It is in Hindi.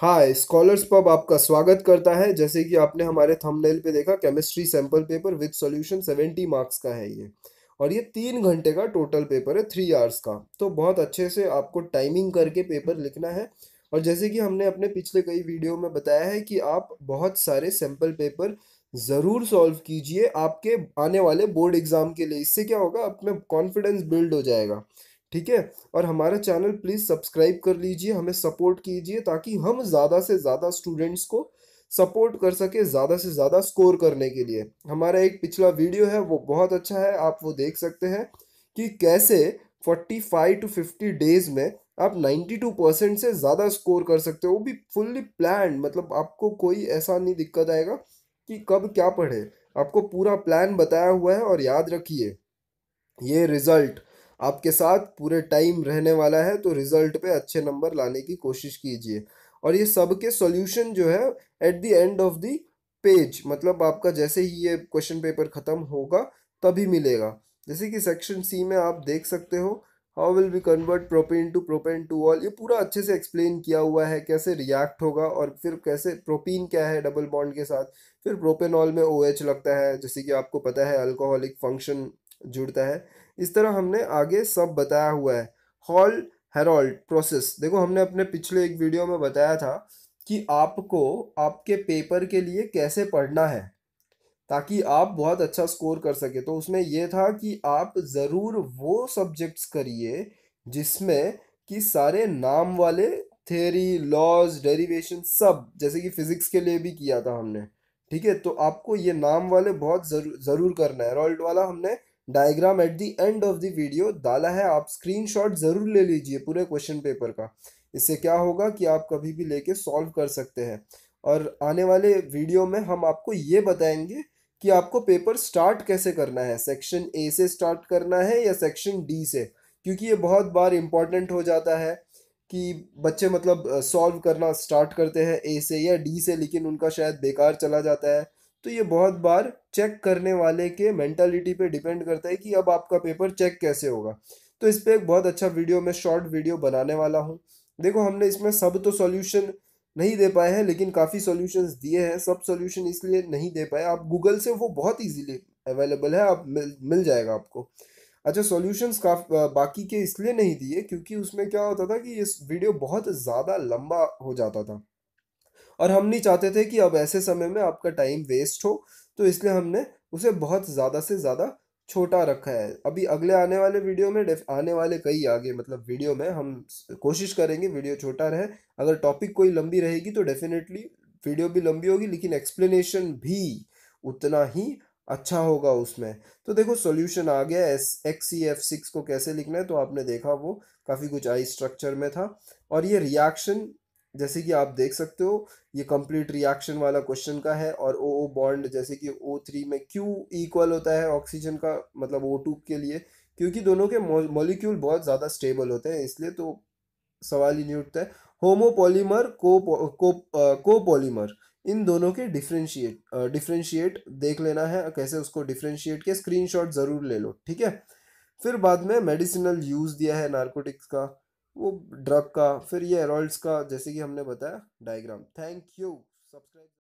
हाय स्कॉलर्स पब आपका स्वागत करता है। जैसे कि आपने हमारे थंबनेल पे देखा chemistry sample paper with solution seventy marks का है ये। और ये तीन घंटे का टोटल पेपर है थ्री आवर्स का। तो बहुत अच्छे से आपको टाइमिंग करके पेपर लिखना है। और जैसे कि हमने अपने पिछले कई वीडियो में बताया है कि आप बहुत सारे सैंपल पेपर ज़रूर सॉल्व कीजिए आपके आने वाले बोर्ड एग्ज़ाम के लिए। इससे क्या होगा आप में कॉन्फिडेंस बिल्ड हो जाएगा। ठीक है? और हमारा चैनल प्लीज़ सब्सक्राइब कर लीजिए, हमें सपोर्ट कीजिए ताकि हम ज़्यादा से ज़्यादा स्टूडेंट्स को सपोर्ट कर सके ज़्यादा से ज़्यादा स्कोर करने के लिए। हमारा एक पिछला वीडियो है, वो बहुत अच्छा है, आप वो देख सकते हैं कि कैसे 45 टू 50 डेज़ में आप 92 परसेंट से ज़्यादा स्कोर कर सकते हो। वो भी फुल्ली प्लान मतलब आपको कोई ऐसा नहीं दिक्कत आएगा कि कब क्या पढ़े। आपको पूरा प्लान बताया हुआ है और याद रखिए, ये रिज़ल्ट आपके साथ पूरे टाइम रहने वाला है तो रिज़ल्ट पे अच्छे नंबर लाने की कोशिश कीजिए। और ये सबके सॉल्यूशन जो है at the end of the page मतलब आपका जैसे ही ये क्वेश्चन पेपर ख़त्म होगा, तभी मिलेगा। जैसे कि सेक्शन सी में आप देख सकते हो how will be convert propene to propane two ol ये पूरा अच्छे से एक्सप्लेन किया हुआ है, कैसे रिएक्ट होगा और फिर कैसे प्रोपीन क्या है डबल बॉन्ड के साथ। फिर प्रोपेनॉल में ओ OH लगता है, जैसे कि आपको पता है अल्कोहलिक फ़ंक्शन जुड़ता है। इस तरह हमने आगे सब बताया हुआ है। Hall, Heroult, process. देखो, हमने अपने पिछले एक वीडियो में बताया था कि आपको आपके पेपर के लिए कैसे पढ़ना है, ताकि आप बहुत अच्छा स्कोर कर सके। तो उसमें यह था कि आप ज़रूर वो सब्जेक्ट्स करिए जिसमें कि सारे नाम वाले, थेरी, लॉज, डेरिवेशन सब, जैसे कि फिज़िक्स के लिए भी किया था हमने, ठीक है? तो आपको ये नाम वाले बहुत ज़रूर ज़रूर करना है। हेरोल्ड वाला हमने diagram at the end of the video डाला है। आप स्क्रीनशॉट ज़रूर ले लीजिए पूरे क्वेश्चन पेपर का। इससे क्या होगा कि आप कभी भी लेके सॉल्व कर सकते हैं। और आने वाले वीडियो में हम आपको ये बताएँगे कि आपको पेपर स्टार्ट कैसे करना है। सेक्शन ए से स्टार्ट करना है या सेक्शन डी से? क्योंकि ये बहुत बार इंपॉर्टेंट हो जाता है कि बच्चे मतलब सॉल्व करना स्टार्ट करते हैं ए से या डी से, लेकिन उनका शायद बेकार चला जाता है। तो ये बहुत बार चेक करने वाले के मेंटालिटी पे डिपेंड करता है कि अब आपका पेपर चेक कैसे होगा। तो इस पर एक बहुत अच्छा वीडियो मैं शॉर्ट वीडियो बनाने वाला हूँ। देखो, हमने इसमें सब तो सॉल्यूशन नहीं दे पाए हैं, लेकिन काफ़ी सॉल्यूशंस दिए हैं। सब सॉल्यूशन इसलिए नहीं दे पाए। आप गूगल से वो बहुत इजीली अवेलेबल है, आप मिल मिल जाएगा आपको। अच्छा सॉल्यूशंस काफ़ी बाकी के इसलिए नहीं दिए क्योंकि उसमें क्या होता था कि ये वीडियो बहुत ज़्यादा लंबा हो जाता था। और हम नहीं चाहते थे कि अब ऐसे समय में आपका टाइम वेस्ट हो तो इसलिए हमने उसे बहुत ज़्यादा से ज़्यादा छोटा रखा है। अभी अगले आने वाले वीडियो में आने वाले कई आगे मतलब वीडियो में हम कोशिश करेंगे वीडियो छोटा रहे। अगर टॉपिक कोई लंबी रहेगी तो डेफिनेटली वीडियो भी लंबी होगी, लेकिन एक्सप्लेनेशन भी उतना ही अच्छा होगा उसमें। तो देखो सॉल्यूशन आ गया S X C F six को कैसे लिखना है तो आपने देखा वो काफ़ी कुछ आई स्ट्रक्चर में था। और ये रिएक्शन जैसे कि आप देख सकते हो, ये कंप्लीट रिएक्शन वाला क्वेश्चन का है और ओ ओ बॉन्ड जैसे कि ओ थ्री में क्यू इक्वल होता है ऑक्सीजन का मतलब ओ टू के लिए, क्योंकि दोनों के मॉलिक्यूल बहुत ज़्यादा स्टेबल होते हैं, इसलिए तो सवाल ही नहीं उठता है। होमोपोलीमर को को कोपोलीमर इन दोनों के डिफ्रेंशिएट डिफ्रेंशिएट देख लेना है, कैसे उसको डिफ्रेंशिएट के स्क्रीनशॉट ज़रूर ले लो, ठीक है? फिर बाद में मेडिसिनल यूज़ दिया है नार्कोटिक्स का वो ड्रग का, फिर ये एरॉल्ड्स का, जैसे कि हमने बताया डायग्राम थैंक यू सब्सक्राइब